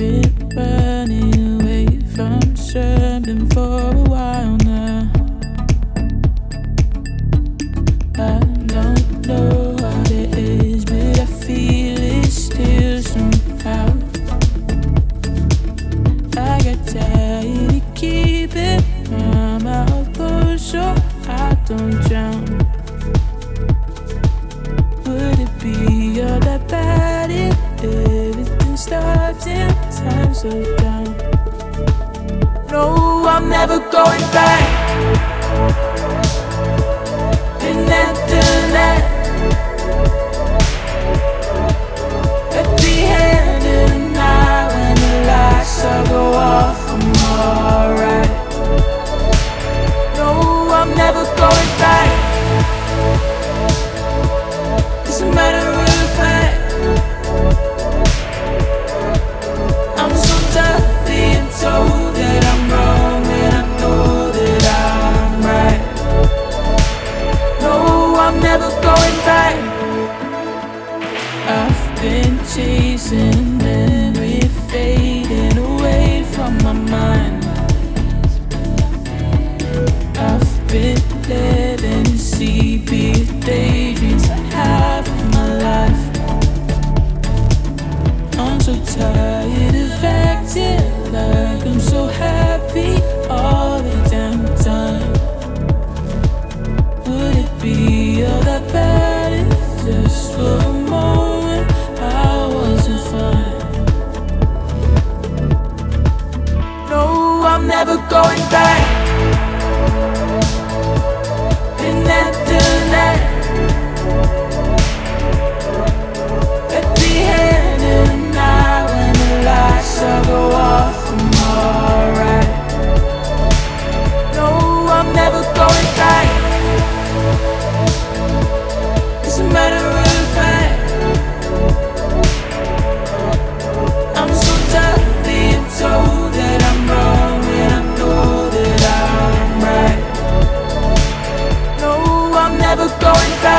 been running away from something for a while. down. No, I'm never going back. dancing never going back. going.